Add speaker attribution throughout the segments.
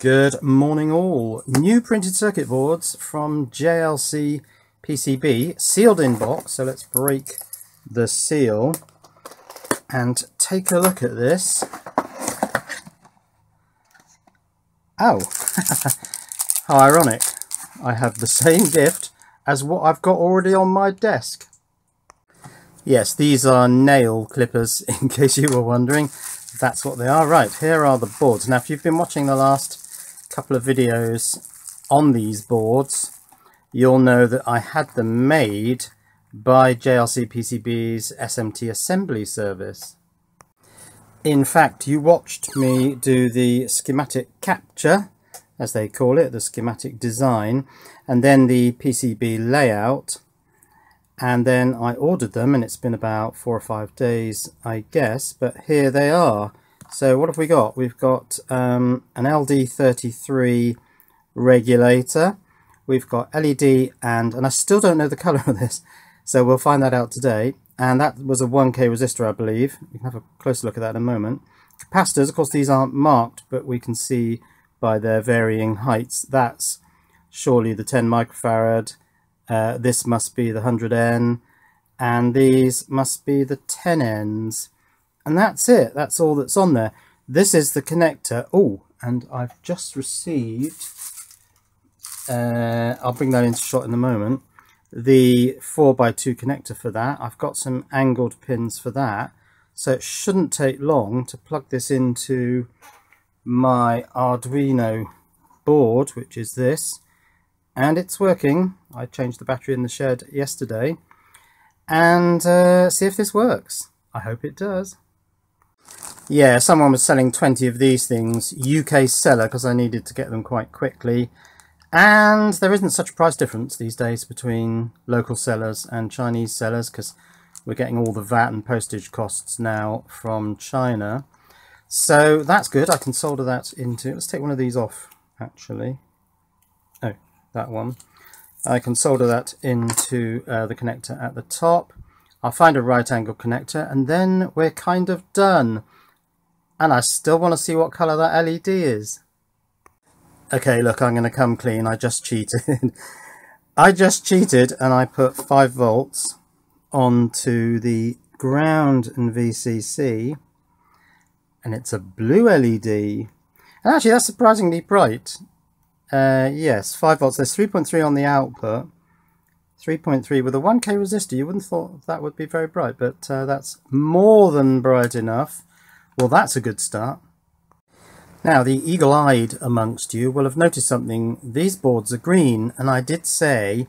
Speaker 1: Good morning all. New printed circuit boards from JLC PCB, sealed in box. So let's break the seal and take a look at this. Oh, how ironic. I have the same gift as what I've got already on my desk. Yes, these are nail clippers, in case you were wondering. That's what they are. Right, here are the boards. Now, if you've been watching the last couple of videos on these boards, you'll know that I had them made by JLC PCB's SMT assembly service. In fact, you watched me do the schematic capture, as they call it, the schematic design, and then the PCB layout, and then I ordered them, and it's been about four or five days, I guess, but here they are. So what have we got? We've got um, an LD33 regulator. We've got LED and, and I still don't know the colour of this. So we'll find that out today. And that was a 1K resistor, I believe. We can have a closer look at that in a moment. Capacitors, of course, these aren't marked, but we can see by their varying heights. That's surely the 10 microfarad. Uh, this must be the 100N. And these must be the 10Ns and that's it. That's all that's on there. This is the connector. Oh and I've just received uh, I'll bring that into shot in a moment the 4x2 connector for that. I've got some angled pins for that. So it shouldn't take long to plug this into my Arduino board which is this. And it's working. I changed the battery in the shed yesterday. And uh, see if this works. I hope it does yeah, someone was selling 20 of these things, UK seller, because I needed to get them quite quickly. And there isn't such a price difference these days between local sellers and Chinese sellers, because we're getting all the VAT and postage costs now from China. So that's good. I can solder that into... Let's take one of these off, actually. Oh, that one. I can solder that into uh, the connector at the top. I'll find a right angle connector and then we're kind of done. And I still want to see what colour that LED is. Okay, look, I'm going to come clean. I just cheated. I just cheated and I put 5 volts onto the ground and VCC. And it's a blue LED. And actually, that's surprisingly bright. Uh, yes, 5 volts. There's 3.3 on the output. 3.3 with a 1k resistor. You wouldn't thought that would be very bright, but uh, that's more than bright enough well, that's a good start. Now, the eagle-eyed amongst you will have noticed something. These boards are green, and I did say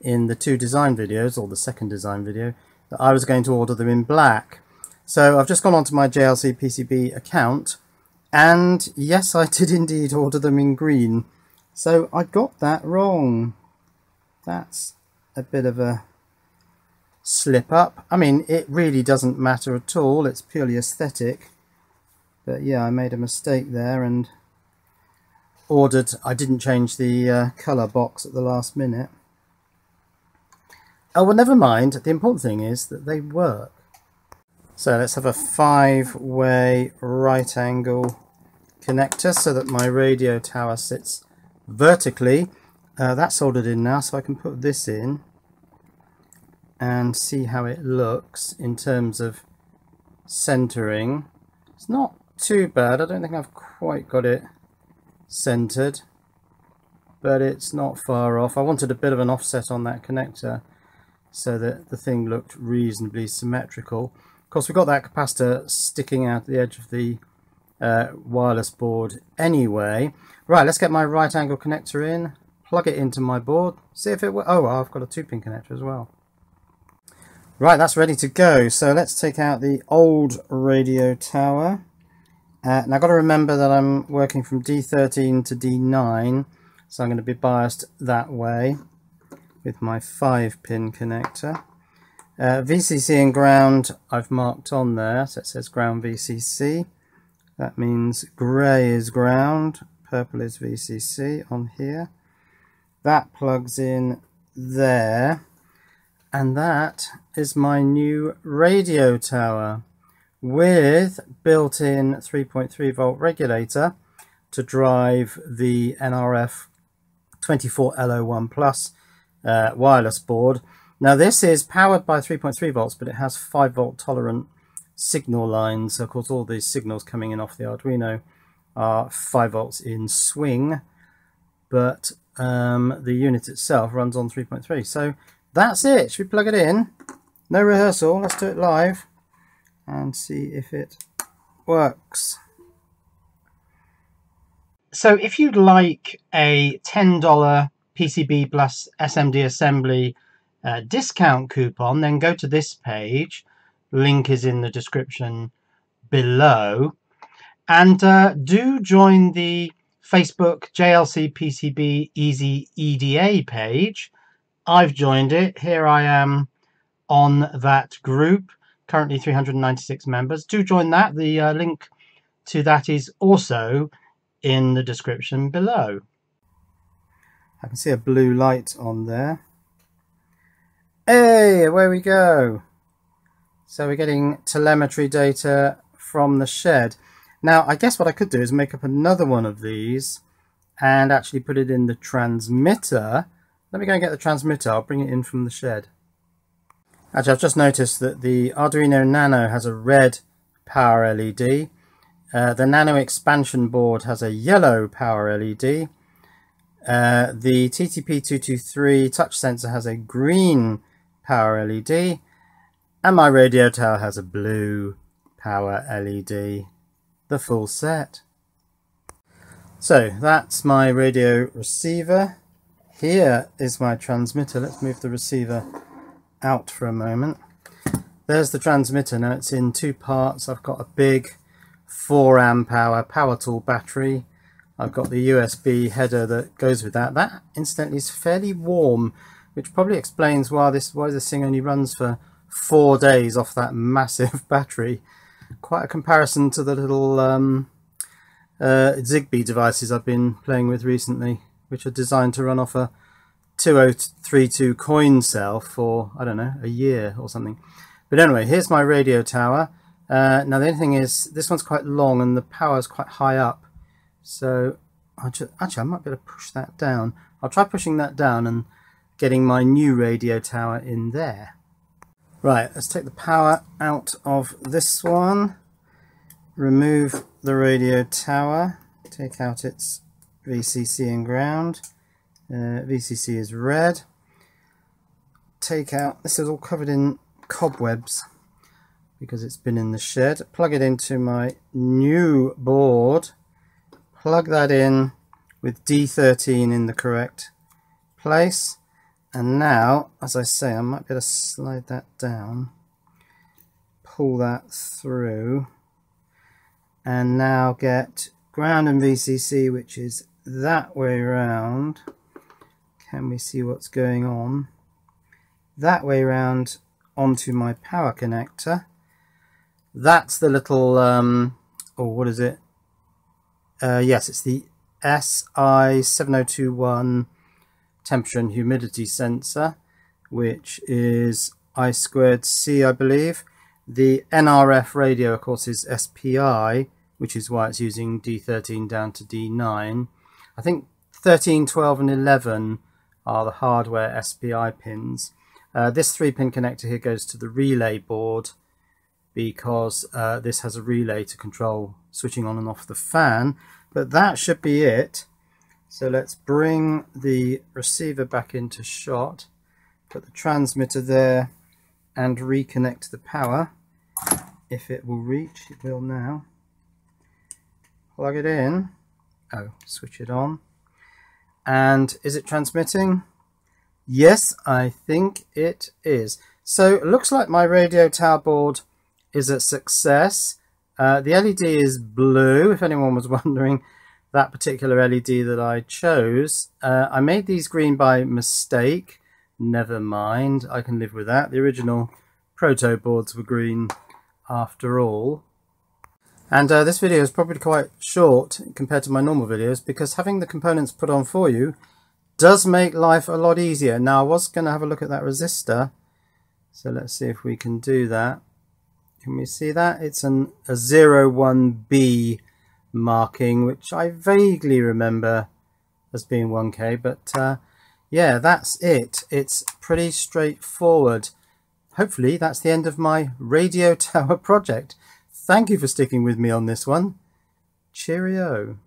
Speaker 1: in the two design videos, or the second design video, that I was going to order them in black. So I've just gone onto my JLC PCB account, and yes, I did indeed order them in green. So I got that wrong. That's a bit of a slip up. I mean, it really doesn't matter at all. It's purely aesthetic. But yeah, I made a mistake there and ordered, I didn't change the uh, colour box at the last minute. Oh, well, never mind. The important thing is that they work. So let's have a five-way right angle connector so that my radio tower sits vertically. Uh, that's soldered in now, so I can put this in and see how it looks in terms of centering. It's not too bad. I don't think I've quite got it centered, but it's not far off. I wanted a bit of an offset on that connector so that the thing looked reasonably symmetrical. Of course, we've got that capacitor sticking out the edge of the uh, wireless board anyway. Right, let's get my right angle connector in, plug it into my board, see if it will. Oh, I've got a two pin connector as well. Right, that's ready to go. So let's take out the old radio tower. Uh, now I've got to remember that I'm working from D13 to D9, so I'm going to be biased that way with my 5 pin connector. Uh, VCC and ground I've marked on there, so it says ground VCC. That means grey is ground, purple is VCC on here. That plugs in there, and that is my new radio tower with built-in 3.3 volt regulator to drive the NRF 24L01 Plus uh, wireless board. Now this is powered by 3.3 volts, but it has 5 volt tolerant signal lines. So Of course, all these signals coming in off the Arduino are 5 volts in swing, but um, the unit itself runs on 3.3. So that's it. Should we plug it in? No rehearsal. Let's do it live and see if it works. So if you'd like a $10 PCB plus SMD assembly uh, discount coupon, then go to this page. Link is in the description below. And uh, do join the Facebook JLC PCB Easy EDA page. I've joined it. Here I am on that group. Currently 396 members. Do join that. The uh, link to that is also in the description below. I can see a blue light on there. Hey, away we go. So we're getting telemetry data from the shed. Now, I guess what I could do is make up another one of these and actually put it in the transmitter. Let me go and get the transmitter. I'll bring it in from the shed. Actually, I've just noticed that the Arduino Nano has a red power LED uh, the Nano expansion board has a yellow power LED. Uh, the TTP223 touch sensor has a green power LED. And my radio tower has a blue power LED. The full set. So that's my radio receiver. Here is my transmitter. Let's move the receiver out for a moment. There's the transmitter. Now it's in two parts. I've got a big 4 amp hour power tool battery. I've got the USB header that goes with that. That incidentally is fairly warm, which probably explains why this why this thing only runs for four days off that massive battery. Quite a comparison to the little um, uh, Zigbee devices I've been playing with recently, which are designed to run off a 2032 coin cell for, I don't know, a year or something. But anyway, here's my radio tower. Uh, now the only thing is, this one's quite long and the power is quite high up. So I just, actually I might be able to push that down. I'll try pushing that down and getting my new radio tower in there. Right, let's take the power out of this one. Remove the radio tower. Take out its VCC and ground. Uh, VCC is red. Take out, this is all covered in cobwebs because it's been in the shed. Plug it into my new board. Plug that in with D13 in the correct place. And now, as I say, I might be able to slide that down. Pull that through. And now get ground and VCC, which is that way around. Can we see what's going on? That way around onto my power connector that's the little, um, oh, what is it? Uh, yes, it's the SI7021 temperature and humidity sensor, which is I squared C, I believe. The NRF radio, of course, is SPI, which is why it's using D13 down to D9. I think 13, 12, and 11 are the hardware SPI pins. Uh, this three-pin connector here goes to the relay board, because uh, this has a relay to control switching on and off the fan but that should be it. So let's bring the receiver back into shot put the transmitter there and reconnect the power. If it will reach it will now. Plug it in. Oh switch it on and is it transmitting yes I think it is so it looks like my radio tower board is a success. Uh, the LED is blue, if anyone was wondering that particular LED that I chose. Uh, I made these green by mistake. Never mind, I can live with that. The original proto boards were green after all. And uh, this video is probably quite short compared to my normal videos because having the components put on for you does make life a lot easier. Now I was going to have a look at that resistor. So let's see if we can do that. Can we see that? It's an, a 01B marking, which I vaguely remember as being 1K. But uh, yeah, that's it. It's pretty straightforward. Hopefully that's the end of my radio tower project. Thank you for sticking with me on this one. Cheerio.